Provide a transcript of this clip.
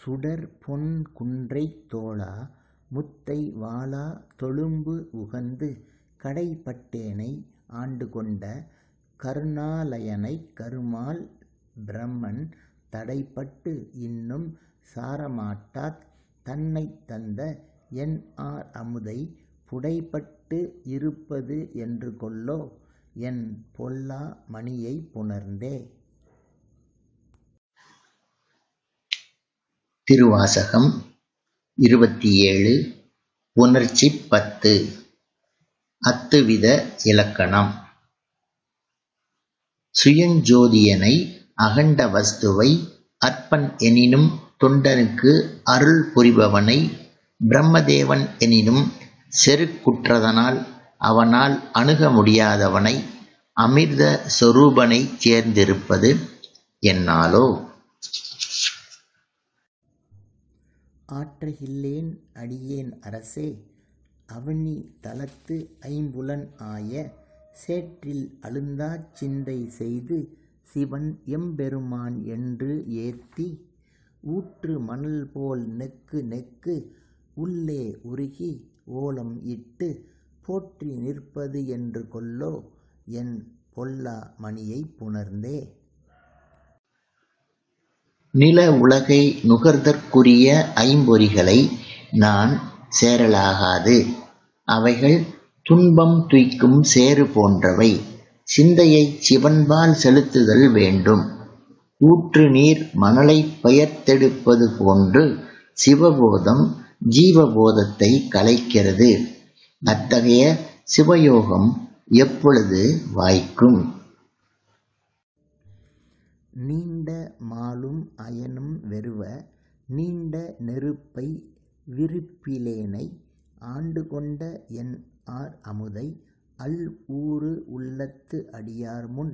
சுடர் பொன் குன்றைத் தோளா முத்தை வாளா தொழும்பு உகந்து கடைப்பட்டேனை ஆண்டுகொண்ட கருணாலயனைக் கருமால் பிரமன் தடைப்பட்டு இன்னும் சாரமாட்டாத் தன்னைத் தந்த என் ஆர் அமுதை புடைப்பட்டு இருப்பது என்று கொல்லோ என் பொல்லா மணியைப் புணர்ந்தே. திருவாசகம் இருபத்தி ஏழு உணர்ச்சி பத்து அத்துவித இலக்கணம் சுயஞ்சோதியனை அகண்ட வஸ்துவை அற்பன் எனினும் தொண்டனுக்கு அருள் புரிபவனை பிரம்மதேவன் எனினும் செருக்குற்றதனால் அவனால் அணுக முடியாதவனை அமிர்த சொரூபனைச் சேர்ந்திருப்பது என்னாலோ? ஆற்றகில்லேன் அடியேன் அரசே அவனி தலத்து ஐம்புலன் ஆய சேற்றில் அழுந்தாச் சிந்தை செய்து சிவன் எம்பெருமான் என்று ஏத்தி ஊற்று மணல் போல் நெக்கு நெக்கு உள்ளே உருகி ஓலம் இட்டு போற்றி நிற்பது என்று கொல்லோ என் பொல்லா மணியைப் புணர்ந்தே. நில உலகை நுகர்தற்குரிய ஐம்பொறிகளை நான் சேரலாகாது. அவைகள் துன்பம் துய்க்கும் சேறு போன்றவை. சிந்தையைச் சிவன்பால் செலுத்துதல் வேண்டும். ஊற்று நீர் மணலைப் பெயர்த்தெடுப்பது போன்று சிவபோதம் ஜீவபோதத்தைக் கலைக்கிறது. அத்தகைய சிவயோகம் எப்பொழுது வாய்க்கும்? நீண்ட மாலும் அயனும் வெருவ நீண்ட நெருப்பை விருப்பிலேனை ஆண்டுகொண்ட என் ஆர் அமுதை அல் ஊறு உள்ளத்து அடியார்முன்